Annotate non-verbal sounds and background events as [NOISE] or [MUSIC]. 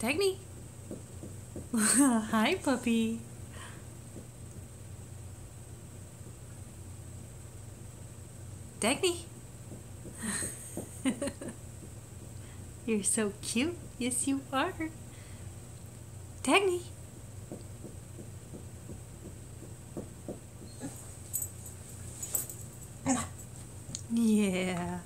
Tag me. [LAUGHS] Hi, puppy. Dagny. [LAUGHS] You're so cute. Yes, you are. Dagny. Yeah.